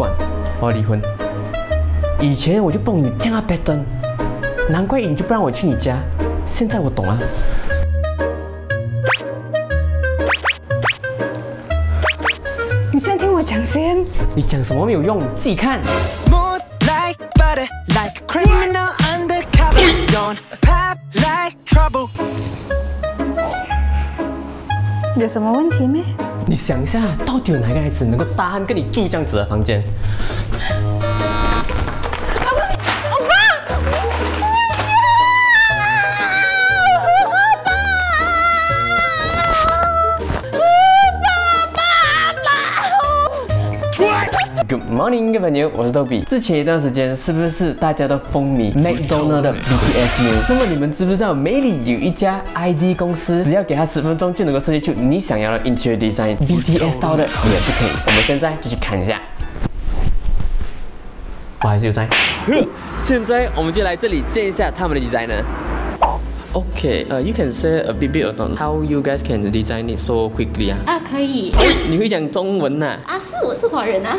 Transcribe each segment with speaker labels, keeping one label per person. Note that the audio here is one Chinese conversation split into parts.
Speaker 1: 管，我要离婚。以前我就帮你这样白灯，难怪你就不让我去你家。现在我懂了。
Speaker 2: 你先听我讲先。
Speaker 1: 你讲什么没有用，你自己看。
Speaker 3: Smooth like butter, like criminal undercover. Don't pop like trouble.
Speaker 2: 有什么问题没？
Speaker 1: 你想一下，到底有哪个孩子能够大汉跟你住这样子的房间？？Good morning，各位朋友，我是逗比。之前一段时间，是不是大家都风靡 McDonald 的 BTS？那么你们知不知道，美里有一家 ID 公司，只要给他十分钟就能够设计出你想要的 interior design，BTS style 的也是可以。我们现在就去看一下。我还是有在。现在我们就来这里见一下他们的 designer。Okay, uh, you can say a bit bit about how you guys can design it so quickly 啊？
Speaker 4: 啊，可以
Speaker 1: 你会讲中文呐、
Speaker 4: 啊，是我是华人啊。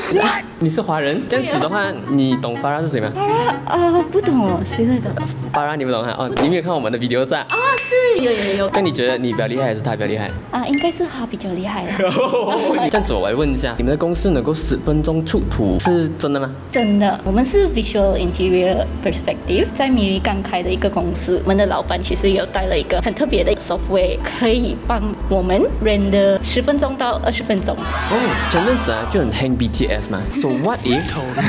Speaker 1: 你是华人，这样子的话，你懂 Farah 是谁吗
Speaker 4: ？Farah，，呃，不懂哦，谁来的
Speaker 1: ？？Farah 你不懂哈？哦，你没有看我们的 video 是啊？
Speaker 4: 啊，是有有有
Speaker 1: 那你觉得你比较厉害还是他比较厉害？
Speaker 4: 啊，应该是他比较厉害的，
Speaker 1: 这样子我来问一下，你们的公司能够十分钟出图是真的吗？
Speaker 4: 真的。我们是 Visual Interior Perspective，在米里刚开的一个公司。我们的老板其实有带了一个很特别的 software，可以帮我们 render 十分钟到二十分钟。
Speaker 1: 哦，前阵子啊就很 hang BTS 嘛，So what if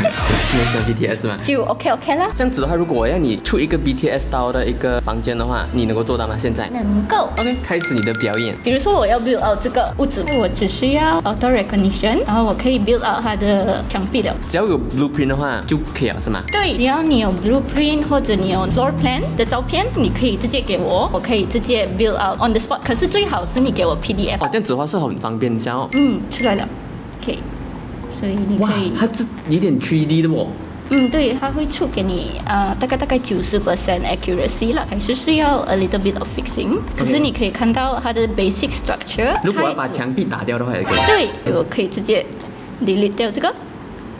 Speaker 1: 你很喜欢 BTS 吗？
Speaker 4: 就 OK OK 啦，
Speaker 1: 这样子的话，如果我要你出一个 BTS style 的一个房间的话，你能够做到吗？现在
Speaker 4: 能够。
Speaker 1: ？OK，开始你的表演。
Speaker 4: 比如说我要 build out 这个屋子，我只需要 auto recognition，然后我可以 build out 它的墙壁的。
Speaker 1: 只要有 blueprint 的话就可以了，是吗？
Speaker 4: 对，只要你有 blueprint 或者你有 floor plan 的照片，你可以直接给我，我可以直接 build out on the spot。可是最好是你给我 PDF。
Speaker 1: 哦，这样子的话是很方便，这样哦。
Speaker 4: 嗯，出来了，OK。所以你可以，，
Speaker 1: 它是有点 3D 的哦。
Speaker 4: 嗯，对，它会出给你啊、大概大概九十 percent accuracy 了，还是需要 a little bit of fixing。可是你可以看到它的 basic structure。
Speaker 1: 如果要把墙壁打掉的话也可以。
Speaker 4: 对，我可以直接 delete 掉这个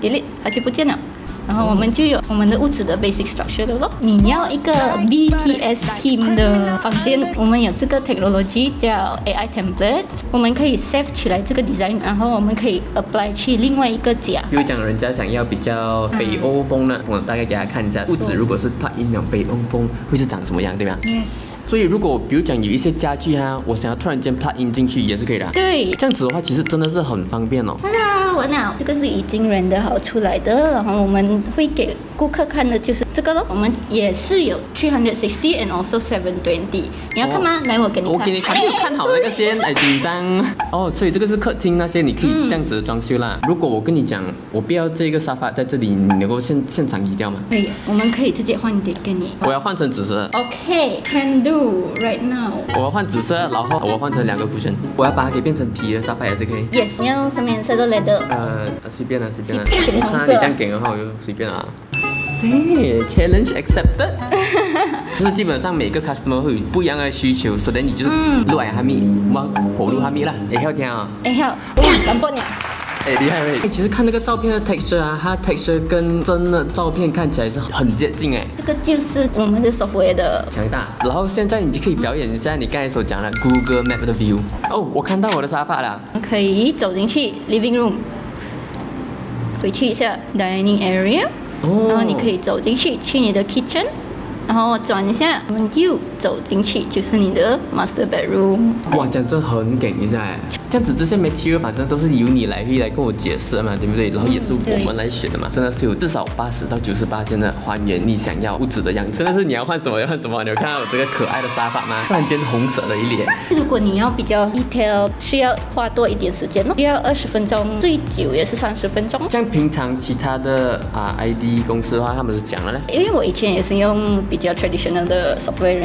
Speaker 4: ，delete 它就不见了。然后我们就有我们的屋子的 basic structure 了咯。你要一个 BTS theme 的房间，我们有这个 technology 叫 AI template，我们可以 save 起来这个 design，然后我们可以 apply 去另外一个家。
Speaker 1: 比如讲，人家想要比较北欧风呢，我大概给他看一下，屋子如果是 plug in 了北欧风，会是长什么样，对吧
Speaker 4: ？Yes，
Speaker 1: 所以如果比如讲有一些家具哈，我想要突然间 plug in 进去也是可以的啊。
Speaker 4: 对。
Speaker 1: 这样子的话，其实真的是很方便哦。
Speaker 4: 这个是已经人的好出来的，然后我们会给顾客看的就是这个咯。我们也是有 three hundred sixty and also seven twenty 你要看吗？来，我给你看。
Speaker 1: 我给你看，没有看好那个先，哎，紧张。哦，所以这个是客厅那些，你可以这样子装修啦。如果我跟你讲，我不要这个沙发在这里，你能够现现场移掉吗？
Speaker 4: 可以，我们可以直接换点给你。
Speaker 1: 我要换成紫色
Speaker 4: ，OK，can do right now。
Speaker 1: 我要换紫色，然后我要换成两个 cushion，我要把它给变成皮的沙发也是可以。
Speaker 4: Yes，你要什么颜色的 leather？
Speaker 1: 呃，随便啦，随便啦。
Speaker 4: 随便
Speaker 1: 我看你这样给的话，我就随便啦。塞，challenge accepted。就是基本上每个 customer 会有不一样的需求，所以你就是录完哈密，我火录哈密啦，会晓听啊。
Speaker 4: 哎好，哇，敢不了。
Speaker 1: 哎，厉害嘞！哎，其实看那个照片的 texture 啊，它 texture 跟真的照片看起来是很接近哎，
Speaker 4: 这个就是我们的 software 的。
Speaker 1: 强大。然后现在你就可以表演一下你刚才所讲的 Google Map 的 view。哦，我看到我的沙发了。
Speaker 4: 可以走进去 living room，回去一下 dining area，、
Speaker 1: 哦
Speaker 4: 然后你可以走进去去你的 kitchen，然后转一下，menu 走进去就是你的 master bedroom。
Speaker 1: 哇，讲真的很给一下哎，这样子这些 material 反正都是由你来会来跟我解释的嘛，对不对？然后也是我们来选的嘛，真的是有至少八十到九十八的还原你想要屋子的样子。真的是你要换什么要换什么，你有看到我这个可爱的沙发吗？突然间红色了一脸。
Speaker 4: 如果你要比较 detail，需要花多一点时间哦，需要二十分钟，最久也是三十分钟。
Speaker 1: 像平常其他的啊 ID 公司的话，他们是讲了呢。
Speaker 4: 因为我以前也是用比较 traditional 的 software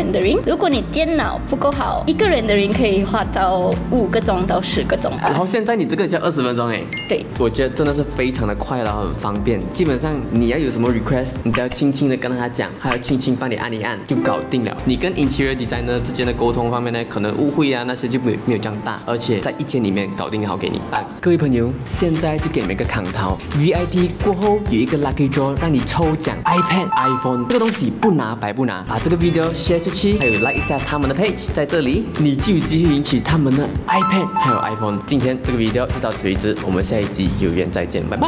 Speaker 4: 如果你电脑不够好，一个 rendering 可以花到五个钟到十个钟。
Speaker 1: 然后现在你这个要二十分钟哎，
Speaker 4: 对，
Speaker 1: 我觉得真的是非常的快，然后很方便。基本上你要有什么 request，你只要轻轻的跟他讲，他要轻轻帮你按一按就搞定了。你跟 interior designer 之间的沟通方面呢，可能误会啊那些就没有没有这样大，而且在一天里面搞定好给你办。各位朋友，现在就给你们一个扛头 VIP 过后有一个 lucky draw 让你抽奖 iPad、iPhone 这个东西不拿白不拿，把这个 video share 出去，还有 like 一下他们的 page，在这里你就有机会赢取他们的 iPad 还有 iPhone。今天这个 video 就到此为止，我们下一集有缘再见，拜拜。